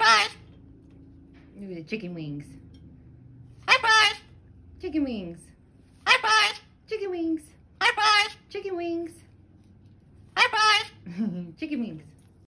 High five. at the chicken wings. High five. Chicken wings. High five. Chicken wings. High five. Chicken wings. High five. Chicken wings.